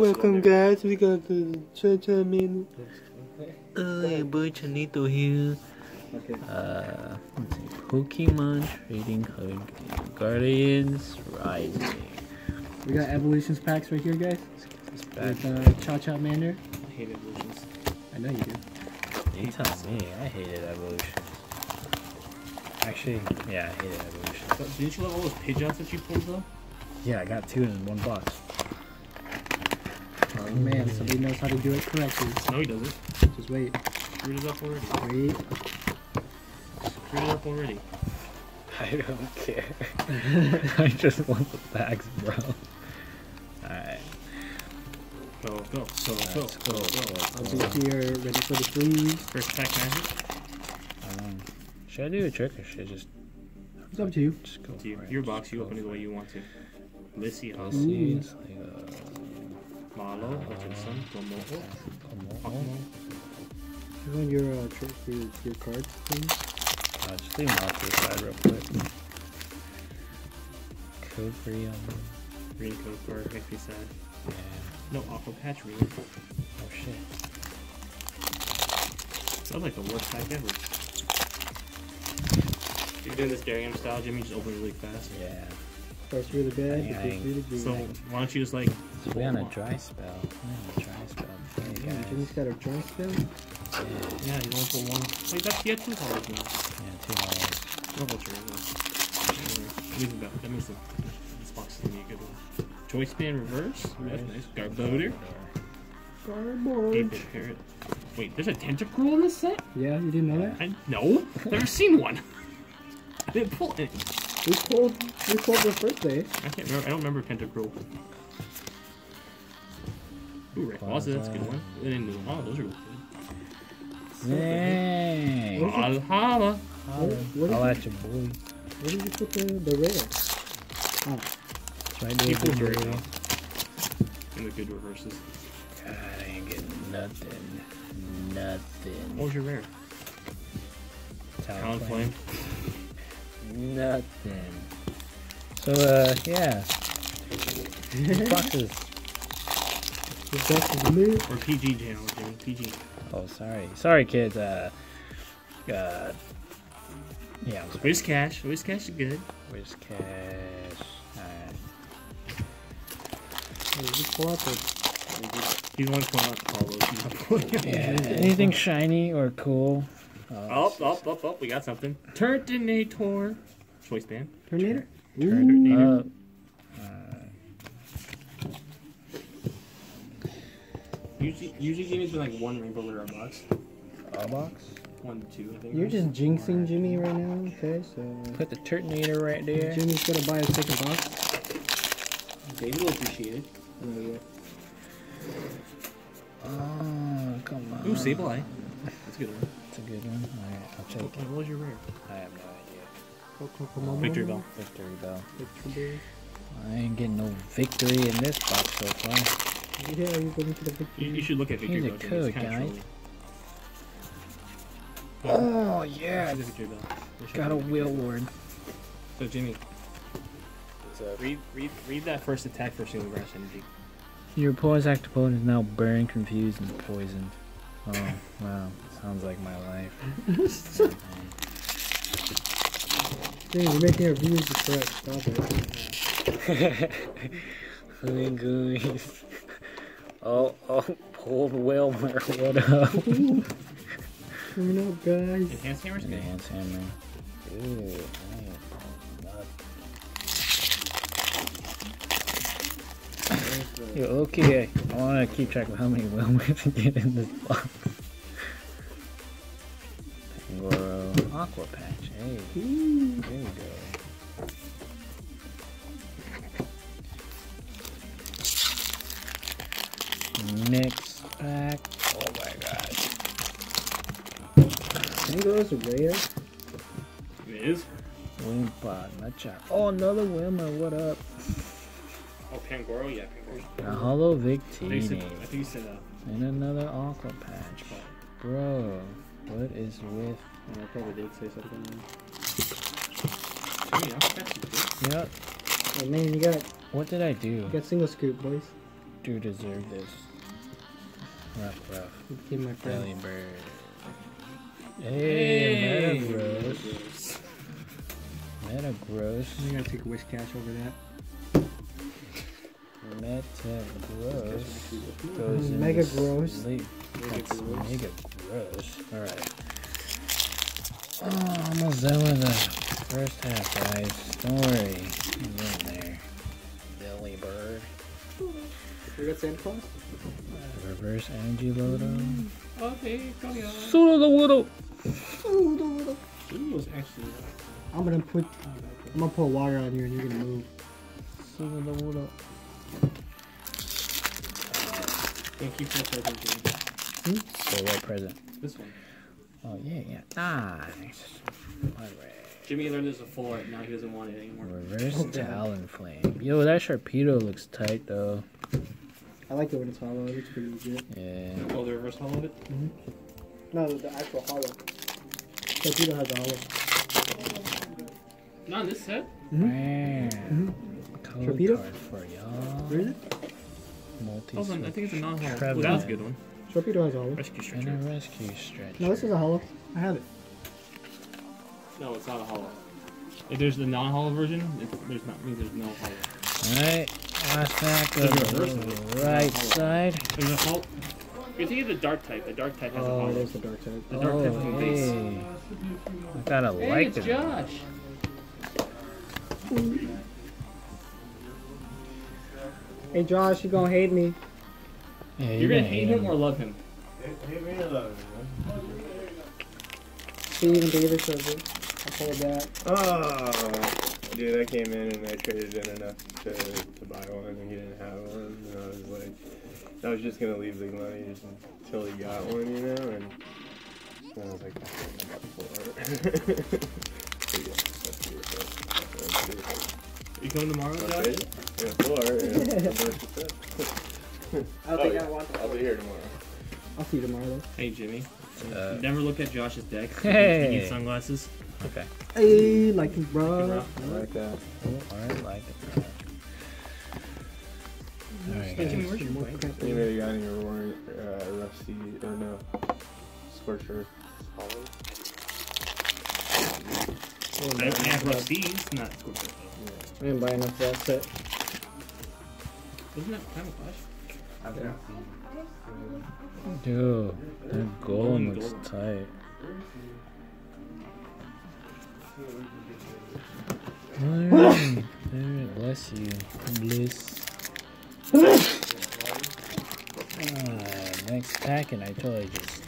Welcome, guys. We got the Cha-Cha Man. Oh, your boy Chanito here. Okay. Uh, let's see. Pokemon Trading Card Game. Guardians Rising. We got evolutions packs right here, guys. This back. With uh, Cha Cha Mander. I hate evolutions. I know you do. You tell me. I hated Evolution. Actually, yeah, I hated Evolution. But didn't you love all those Pidgeots that you pulled though? Yeah, I got two in one box. Oh man, somebody knows how to do it correctly. No, he doesn't. Just wait. Screwed it up already. Wait. Screwed it up already. I don't care. I just want the bags, bro. Alright. Go, go, go, go, go, go, go. go, I'll go. be here ready for the freeze. First pack magic. Um, should I do a trick or should I just, It's up to you. just go To you. Your box, you open it the way you want to. Lissy, Let's House, see, it's like uh, Mallow, Hutchinson, Tomoto, a... Akumo. You want your uh, trick, your, your cards, please? Uh, just leave them off to the side real quick. Code free on Green code card, makes me sad. yeah. No Aqua Patch Read. Oh shit. Sounds like the worst pack ever. You're doing this Darium style, Jimmy, just open it really fast. Yeah. Starts really bad, Yeah, but goes really good. So, why don't you just like, So we on a dry spell. We on a dry spell. Hey Yeah, guys. Jimmy's got a dry spell. Yeah, yeah, you don't put one. Wait, that's, he had two cards now. yeah, two dollars. No vulture as well. Leave it back. That makes the, this box is gonna be a good one. Choice band reverse. Ooh, that's nice. Garbodor. Cardboard. Ape parrot. Wait, there's a tentacruel in this set? Yeah, you didn't know that? I no. Never seen one. I didn't pull it. We pulled, we pulled the first day. I can't remember. I don't remember tentacruel. Ooh, Rayquaza, that's a good one. And then oh, those are really good. Dang. Alhama. What, what, I'll at your boy. you, where did you put the, the rare? Oh, It's right there. People big very boy. well. And the good reverses. God, I ain't getting nothing. What Nothing. was your rare? Talonflame. Nothing. So, uh, yeah. These boxes. This box is new. Or PG channel, Jimmy. PG. Oh, sorry. Sorry, kids. Uh, uh, yeah, I'm Whiscash. Wiz Cash is good. Where's cash? Alright. Hey, just pull out the, He's the one pulling out Carlos. He's not pulling out. Yeah, anything shiny or cool? Uh, Up, up, up, up. We got something. Turtonator. Choice band. Terminator? Turtonator. Uh, Usually, usually Jimmy's been like one rainbow rare a box. a box. One, two, I think. You're just jinxing Jimmy right now, okay? So, Put the Turtonator right there. Jimmy's gonna buy a second box. David will appreciate it. Oh, yeah. Oh, come on. Ooh, Sableye. That's a good one. That's a good one. Alright, I'll take What, it. what was your rare? I have no idea. Cocomomo, Victreebel. Victory Bell. Victory I ain't getting no victory in this box so far. Bell. Yeah, you're going to the victory. You, you should look at Victory Here's a Bell. Jimmy. It's code, kinda guys. trolly. Oh, yeah. Look at Victreebel. They should Got a look at wheel Victreebel. lord. So Jimmy, read, read, read that first attack for single grass energy. Your opponent's active opponent is now burned, confused, and poisoned. Oh, wow. Sounds like my life. Jimmy, you're making our views correct. Stop it. Hey guys. Oh, oh, pulled Wilmer. What up? Coming up, guys. Enhanced hammers? The hands hammer. Ooh, I am nuts. Yo, okay, I want to keep track of how many Wilmers I get in this box. Pangoro, Aqua Patch, hey, Ooh. there we go. Tango's rare. It is. Wimpod, Machop. Oh, another Wilmer, what up? Oh, Pangoro? Yeah, Pangoro. A Hollow I think you Victini. said, I think you said uh, And another Aqua Patch. Bro, what is with. Oh, I probably did say something. Jimmy, Aqua Patch is good. Yep. Oh man, you got What did I do? you got single scoop, boys. do deserve this. Rough, rough. You became my friend. Belly bird. Hey, Metagross. Metagross. I'm gonna take a wish cash over that. Metagross goes in Mega the gross. sleep. That's gross. mega gross. Alright. Oh, almost done with the first half, guys. Don't worry. I'm getting there. Belly bird. We got Santa Claus? Reverse energy Loto. Mm. Okay, come on. Solo the Widow. This was actually. I'm gonna put I'm gonna pour water on you and you're gonna move. Solo the Widow. Don't keep that present, Jimmy. Hmm? So what present? This one. Oh yeah, yeah. Ah, nice. Alright. Jimmy learned this before. and Now he doesn't want it anymore. Reverse Talonflame. Yo, that Sharpedo looks tight though. I like it when it's hollow, it looks pretty legit. Yeah. Oh, the reverse hollow of it. Mm-hmm. No, the, the actual hollow. Hmm? Hmm? Torpedo has a hollow. Not this set. Man. Code Torpedo? for y'all. Where is it? Multi Hold on, I think it's a non-hollow. Trevenant. Oh, that was a good one. Torpedo has a hollow. Rescue And a rescue stretch. No, this is a hollow. I have it. No, it's not a hollow. If there's the non-hollow version, there's not means there's no hollow. Alright. Last pack of reverse of it. the right side. There's a hollow. You're thinking of the dark type. The dark type has a Oh, hollow. there's the dark side. The dark type is Oh, a base. hey. I gotta Hey, like it's it. Josh. Hey Josh, you gonna hate me. Yeah, You're gonna hate him or love him. Steven Davis says it. I pulled that. Oh, dude, I came in and I traded in enough to, to buy one, and he didn't have one. And I was like, I was just gonna leave the money just until he got one, you know. And, and I was like, I got four. So, yeah, that's beautiful. That's beautiful. You coming tomorrow, That's Josh? it? Yeah, four. Yeah, that's what she said. I don't Oh, think yeah. I want that. I'll be here tomorrow. I'll see you tomorrow though. Hey, Jimmy. Uh, Never look at Josh's deck. Hey. You need sunglasses. Okay. Hey, like his Good bro. I like that. Oh, alright, like it. Alright, Hey, Jimmy, where's your More bike? crap. Anybody got any reward, uh, rusty or no? Scorcher hollow? I I have Rusty's, not Scorpio. I didn't buy enough of that set. Wasn't that kind of flash? Yeah. Dude, that golem looks golem. tight. Alright, alright, bless you. Bliss. Next pack, and I totally just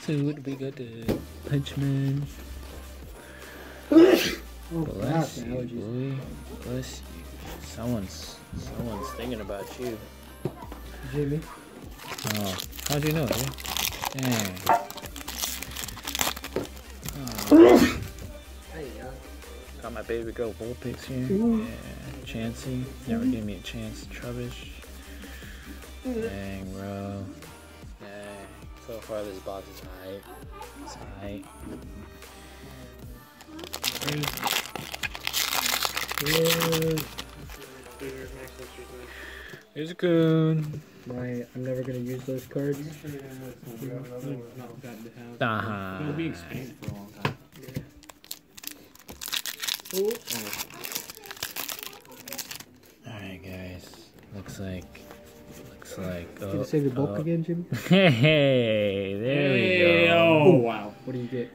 so would be good to Punchman. Oh Bless the you, boy. Bless you. Someone's someone's thinking about you. Jimmy. Oh, how'd you know, dude? Dang. Oh, got my baby girl Vulpix here. Ooh. Yeah, Chansey. Never gave me a chance. Trubbish. Dang, bro. Dang. So far, this box is hype. It's hype. Yeah. Here's a coon. Right, I'm never gonna use those cards. Not Uh -huh. It'll be expanded for a long time. Alright, guys. Looks like. Looks like. Did you Oh, save your bulk oh. again, Jimmy? Hey, there we go. Oh, oh, wow. What do you get?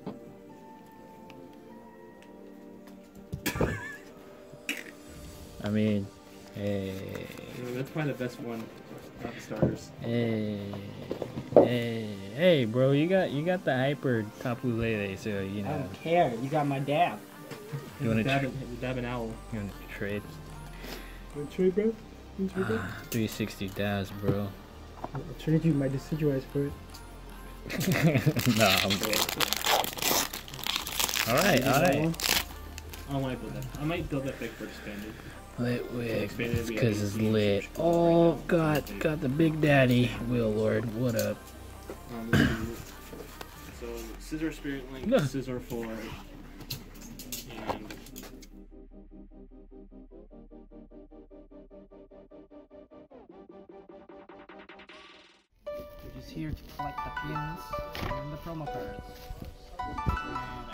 I mean, hey, Yeah, That's probably the best one. Not the starters. hey, hey, hey, bro, you got you got the hyper Tapu Lele, so you know. I don't care. You got my dab. You want to dab, tr- an- dab an owl. you want to trade Want to trade, bro? Want to trade, bro? 360 dabs, bro. I'll trade you my Decidueye for it. nah, I'm good. All right, all right. I don't want to build that. I might build that deck for expanded. Lit wig, Expanded because it's lit. Oh, got got the big daddy, Will Lord. What up? Um, so scissor spirit link, No. scissor for, here to collect the pins and the promo cards. And